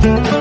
thank you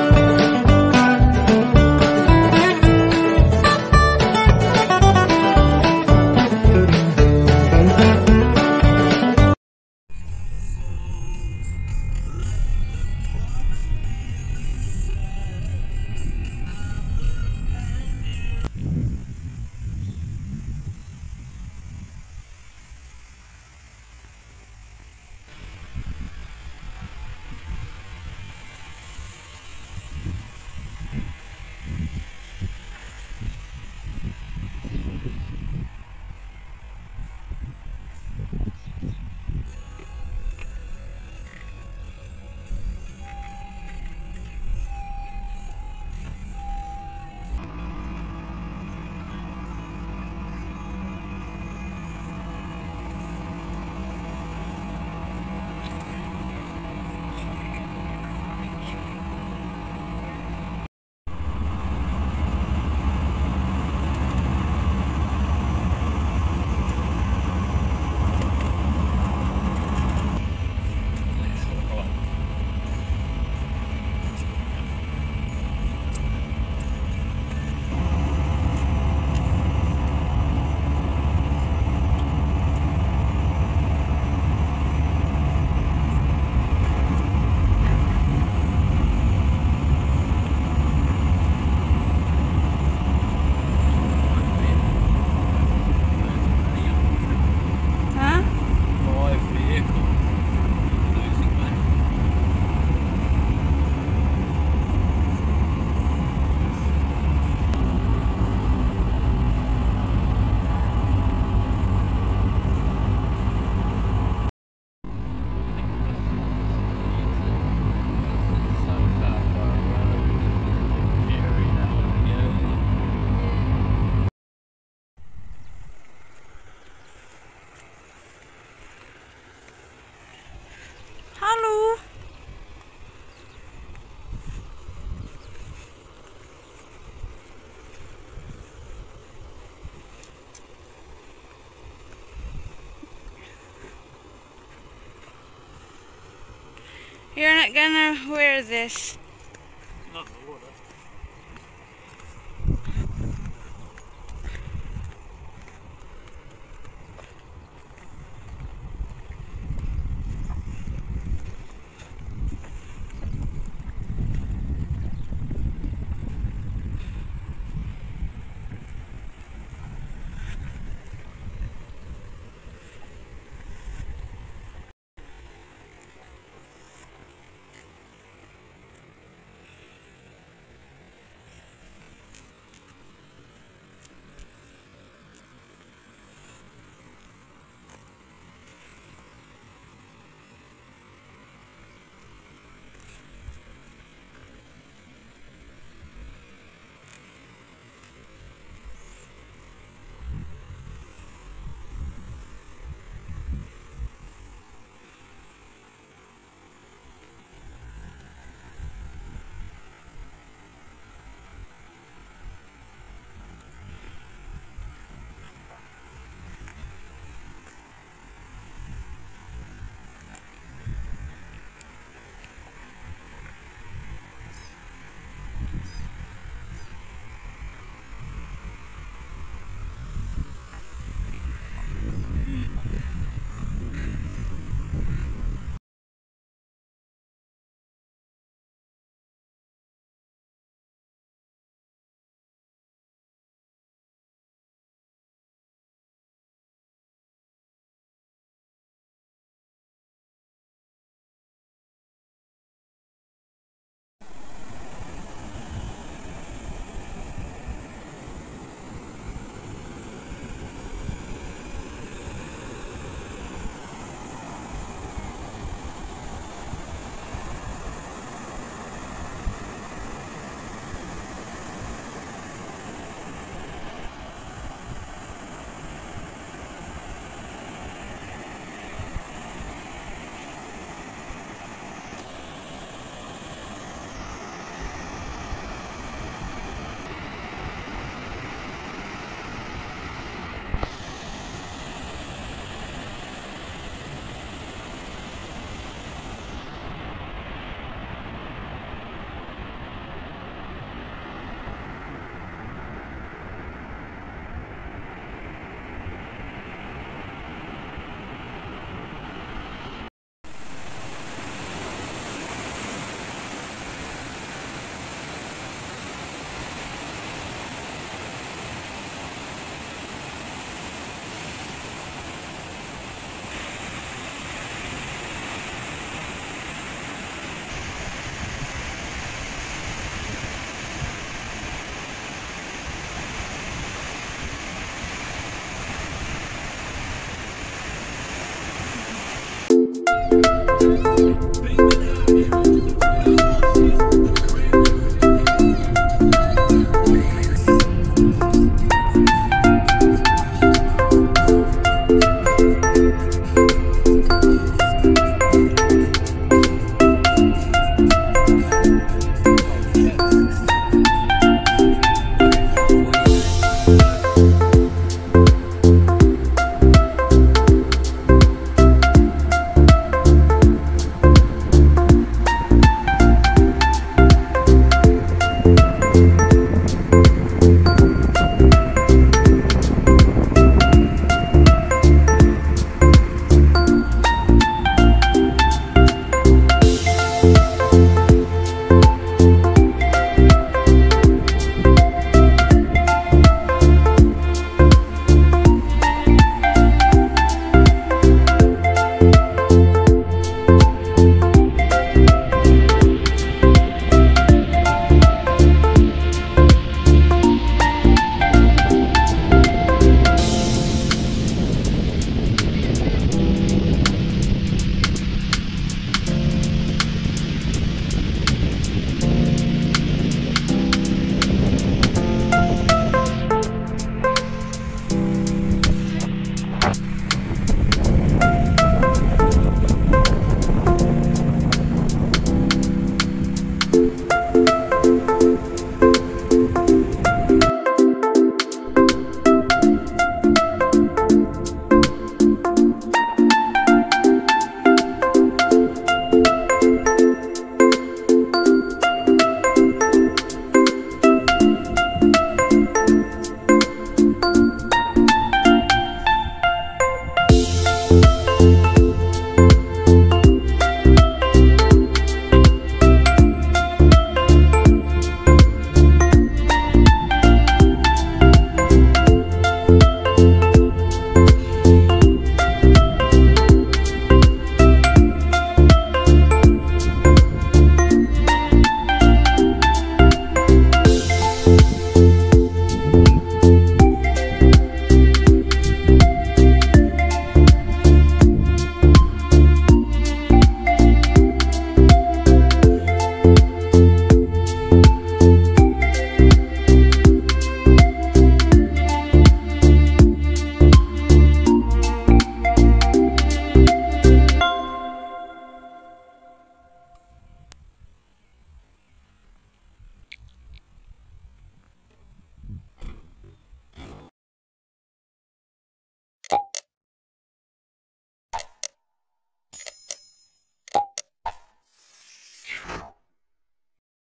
You're not gonna wear this.